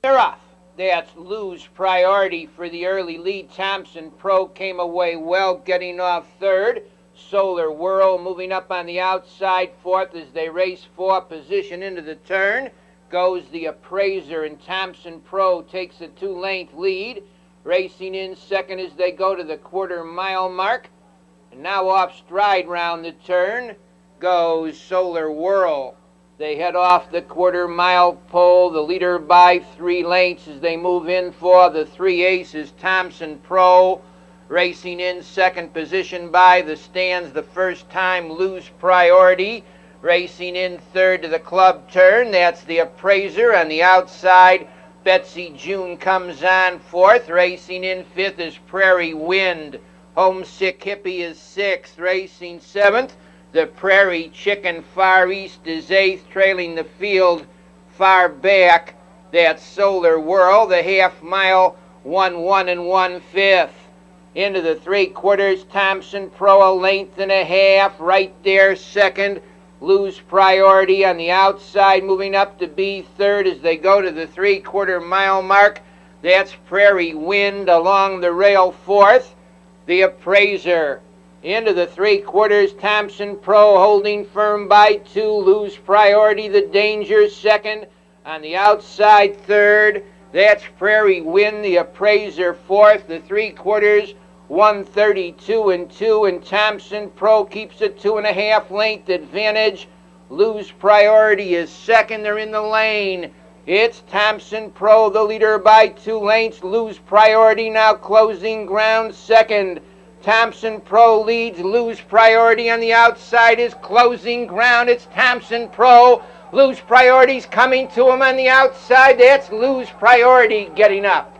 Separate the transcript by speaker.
Speaker 1: They're off. That's Lu's Priority for the early lead. Thompson Pro came away well, getting off third. Solar Whirl moving up on the outside fourth as they race four position into the turn. Goes the Appraiser and Thompson Pro takes a two-length lead. Racing in second as they go to the quarter mile mark. And now off stride round the turn goes Solar Whirl. They head off the quarter mile pole, the leader by three lengths as they move in for the three aces. Thompson Pro racing in second position by the stands the first time Lu's Priority. Racing in third to the club turn, that's the appraiser on the outside. Betsy June comes on fourth. Racing in fifth is Prairie Wind. Homesick Hippie is sixth. Racing seventh. The Prairie Chicken far east is eighth, trailing the field far back. That Solar Whirl, the half mile, one one and one fifth. Into the three quarters, Thompson Pro a length and a half, right there, second. Lu's Priority on the outside, moving up to be third as they go to the three quarter mile mark. That's Prairie Wind along the rail fourth. The appraiser into the three quarters, Thompson Pro holding firm by two, Lu's Priority, the danger second. On the outside, third. That's Prairie Wind, the appraiser fourth. The three quarters, 132 and two, and Thompson Pro keeps a two and a half length advantage. Lu's Priority is second. They're in the lane. It's Thompson Pro, the leader by two lengths. Lu's Priority now closing ground second. Thompson Pro leads, Lu's Priority on the outside is closing ground. It's Thompson Pro. Lu's Priority's coming to him on the outside. That's Lu's Priority getting up.